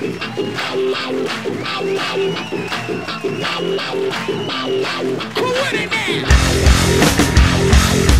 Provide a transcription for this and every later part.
Who with it now?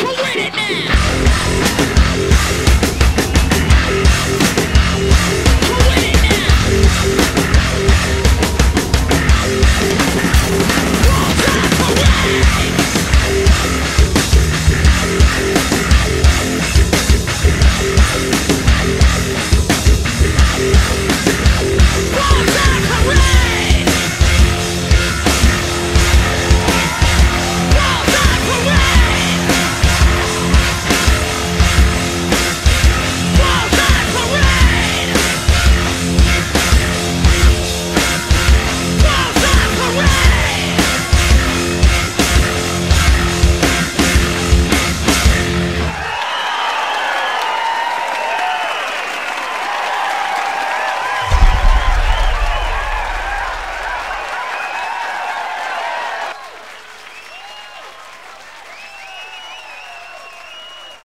Come with it now?